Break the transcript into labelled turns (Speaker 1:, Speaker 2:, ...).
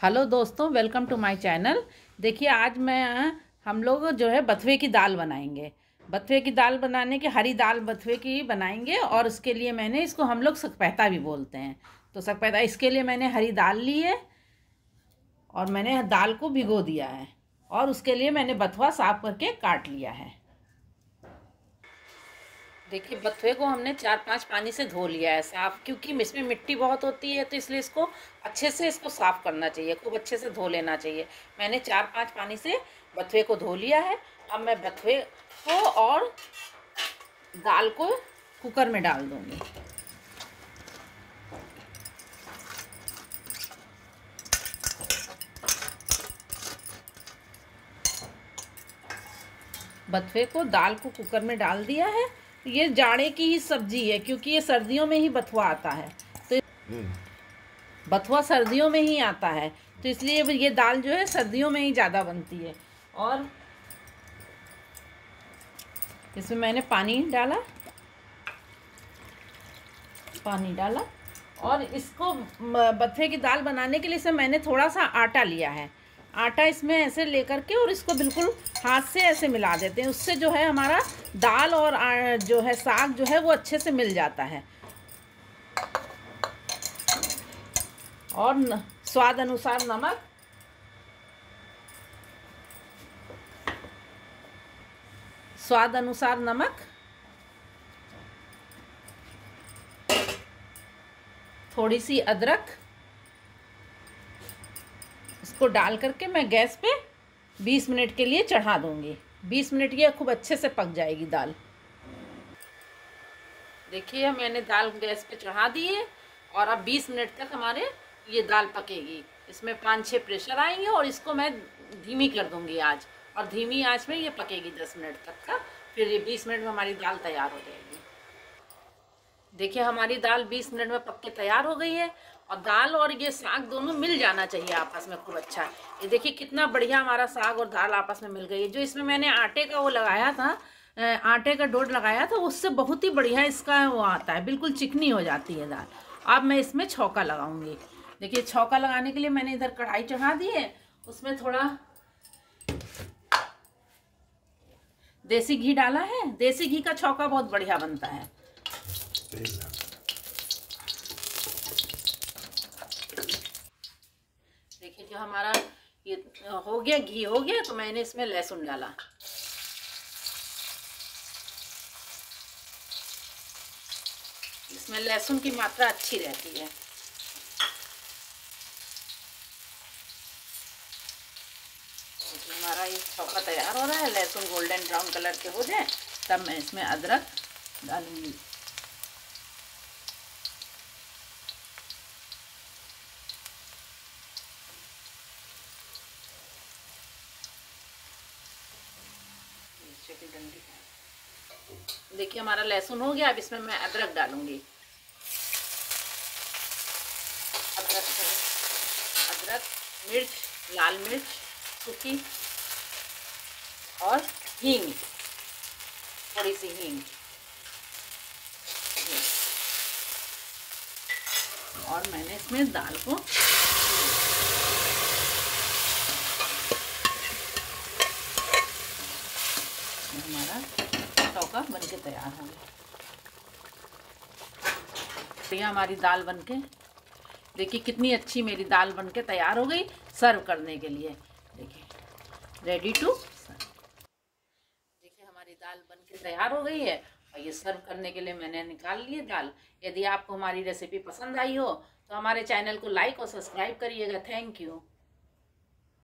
Speaker 1: Hello दोस्तों, welcome to my channel. देखिए, आज मैं, हम लोग जो है बथुए की दाल बनाएँगे। बथुए की दाल बनाने के, हरी दाल बथुए की बनाएँगे और उसके लिए मैंने इसको, हम लोग सकपैता भी बोलते हैं। तो सकपैता, इसके लिए मैंने हरी दाल ली है और मैंने दाल को भिगो दिया है और उसके लिए मैंने बथुआ साफ़ करके काट लिया है। देखिए बथुए को हमने चार पाँच पानी से धो लिया है साफ़, क्योंकि इसमें मिट्टी बहुत होती है तो इसलिए इसको अच्छे से इसको साफ़ करना चाहिए, खूब अच्छे से धो लेना चाहिए। मैंने चार पाँच पानी से बथुए को धो लिया है। अब मैं बथुए को और दाल को कुकर में डाल दूँगी। बथुए को दाल को कुकर में डाल दिया है। ये जाड़े की ही सब्ज़ी है क्योंकि ये सर्दियों में ही बथुआ आता है। तो बथुआ सर्दियों में ही आता है तो इसलिए ये दाल जो है सर्दियों में ही ज़्यादा बनती है। और इसमें मैंने पानी डाला। पानी डाला। और इसको बथुए की दाल बनाने के लिए इसमें मैंने थोड़ा सा आटा लिया है। आटा इसमें ऐसे लेकर के और इसको बिल्कुल हाथ से ऐसे मिला देते हैं। उससे जो है हमारा दाल और जो है साग जो है वो अच्छे से मिल जाता है। और स्वाद अनुसार नमक। स्वाद अनुसार नमक। थोड़ी सी अदरक। इसको डाल करके मैं गैस पे 20 मिनट के लिए चढ़ा दूँगी। 20 मिनट ये खूब अच्छे से पक जाएगी दाल। देखिए, मैंने दाल गैस पे चढ़ा दी है और अब 20 मिनट तक हमारे ये दाल पकेगी। इसमें पाँच छः प्रेशर आएँगे और इसको मैं धीमी कर दूँगी आज। और धीमी आँच में ये पकेगी 10 मिनट तक का। फिर ये 20 मिनट में हमारी दाल तैयार हो जाएगी। देखिए, हमारी दाल 20 मिनट में पक के तैयार हो गई है और दाल और ये साग दोनों मिल जाना चाहिए आपस में खूब अच्छा। ये देखिए, कितना बढ़िया हमारा साग और दाल आपस में मिल गई है। जो इसमें मैंने आटे का वो लगाया था आटे का डोड लगाया था, उससे बहुत ही बढ़िया इसका वो आता है। बिल्कुल चिकनी हो जाती है दाल। अब मैं इसमें छौका लगाऊँगी। देखिए, छौका लगाने के लिए मैंने इधर कढ़ाई चढ़ा दी है। उसमें थोड़ा देसी घी डाला है। देसी घी का छौका बहुत बढ़िया बनता है। देखिए जो हमारा ये हो गया, घी हो गया तो मैंने इसमें लहसुन डाला। इसमें लहसुन की मात्रा अच्छी रहती है। हमारा ये छौका तैयार हो रहा है, लहसुन गोल्डन ब्राउन कलर के हो जाए, तब मैं इसमें अदरक डालूँगी। देखिए, हमारा लहसुन हो गया, अब इसमें मैं अदरक डालूँगी। अदरक अदरक, मिर्च, लाल मिर्च, सूखी, और हींग थोड़ी सी हींग। और मैंने इसमें दाल को हमारा तौका बन के तैयार हो गया तो हमारी दाल बन के देखिए कितनी अच्छी मेरी दाल बन के तैयार हो गई सर्व करने के लिए। देखिए रेडी टू देखिए, हमारी दाल बन के तैयार हो गई है और ये सर्व करने के लिए मैंने निकाल लिए दाल। यदि आपको हमारी रेसिपी पसंद आई हो तो हमारे चैनल को लाइक और सब्सक्राइब करिएगा। Thank you